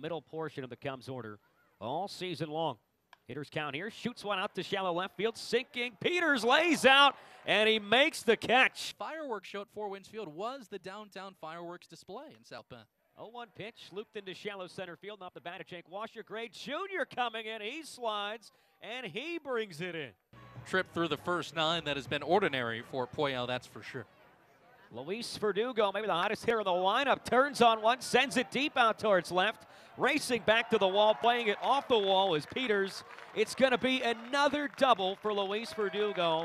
middle portion of the Cubs order all season long. Hitters count here, shoots one out to shallow left field, sinking. Peters lays out, and he makes the catch. Fireworks show at Four Winds Field was the downtown fireworks display in South Bend. 0-1 pitch, looped into shallow center field, and off the bat of Jake Washer. Gray Jr. coming in, he slides, and he brings it in. Trip through the first nine that has been ordinary for Poyo, that's for sure. Luis Verdugo, maybe the hottest hitter in the lineup, turns on one, sends it deep out towards left. Racing back to the wall, playing it off the wall is Peters. It's going to be another double for Luis Verdugo.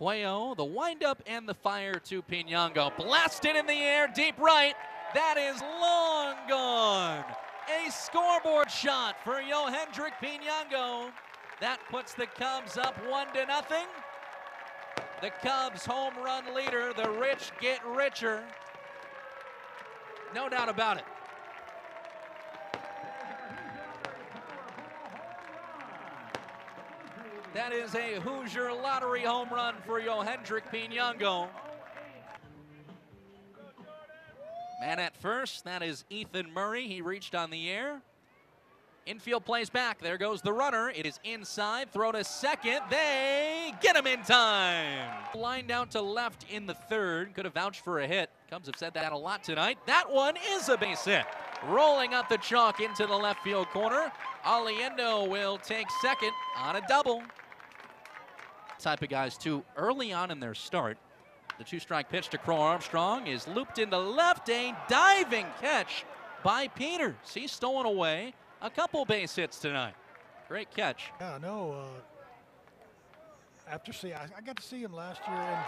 Puello, the windup and the fire to Pinango. Blasted in the air, deep right. That is long gone. A scoreboard shot for Yohendrick Pinango. That puts the Cubs up one to nothing. The Cubs home run leader, the rich get richer. No doubt about it. That is a Hoosier lottery home run for Yohendrick Pinango. Man at first, that is Ethan Murray. He reached on the air. Infield plays back. There goes the runner. It is inside. Throw to second. They get him in time. Line down to left in the third. Could have vouched for a hit. Cubs have said that a lot tonight. That one is a base hit. Rolling up the chalk into the left field corner. Aliendo will take second on a double type of guys too early on in their start. The two-strike pitch to Crow Armstrong is looped into left, a diving catch by Peters. He's stolen away a couple base hits tonight. Great catch. Yeah, no. Uh, after see, I, I, got to see him last year in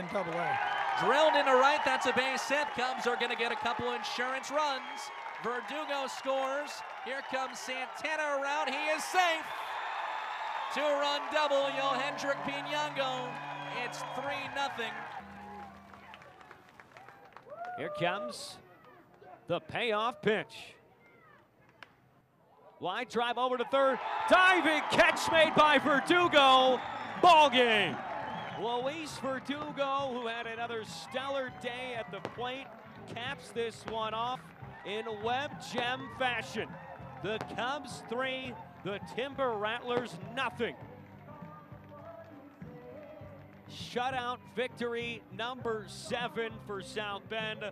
in Double A. Drilled into right. That's a base hit. Cubs are going to get a couple insurance runs. Verdugo scores. Here comes Santana around. He is safe. Two-run double, Yohendrick Pinango. It's 3 nothing. Here comes the payoff pitch. Wide drive over to third. Diving catch made by Verdugo. Ball game. Luis Verdugo, who had another stellar day at the plate, caps this one off in web gem fashion. The Cubs three, the Timber Rattlers nothing. Shutout victory number seven for South Bend.